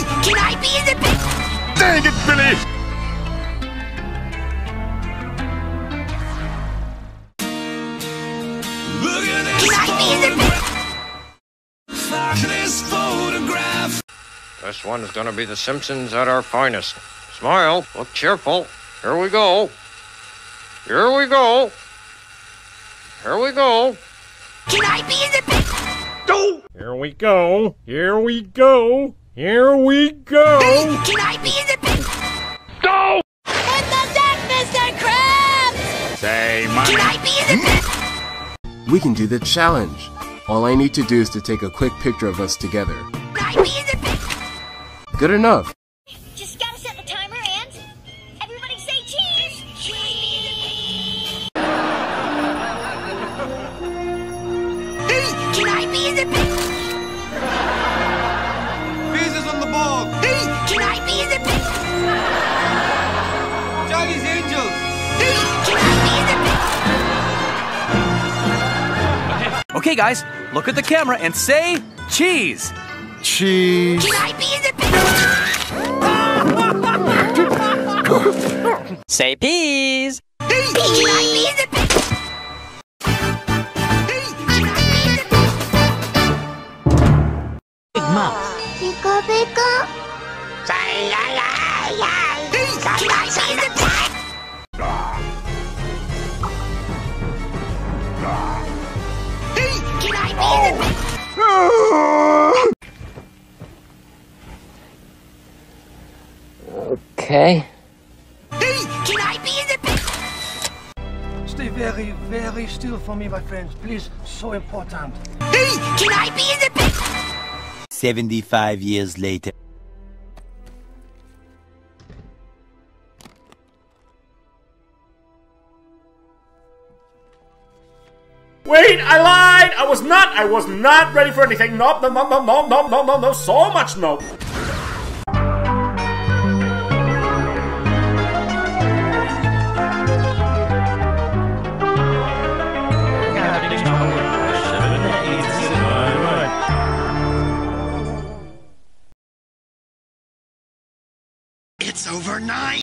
Hey, can I be in the picture? Dang it, Billy! This Can I be in the picture? photograph. This photograph. This one's gonna be the Simpsons at our finest. Smile, look cheerful. Here we go. Here we go. Here we go. Can I be in the picture? Here we go. Here we go. Here we go. Hey, can I be in the picture? Go! In the deck, Mr. Krabs! Say my Can I be in the picture? We can do the challenge. All I need to do is to take a quick picture of us together. Can I be in the picture? Good enough. Okay, guys, look at the camera and say cheese. Cheese. Can I be in the picture? Say peas. Hey, can I be in the picture? Hey, can I be in the picture? Pika pika! Can I be in the picture? Okay. Hey, can I be in the picture? Stay very, very still for me, my friends. Please, so important. Hey, can I be in the picture? 75 years later. Wait, I lied. I was not. I was not ready for anything. No, no, no, no, no, no, no, no, no. So much no. It's over nine.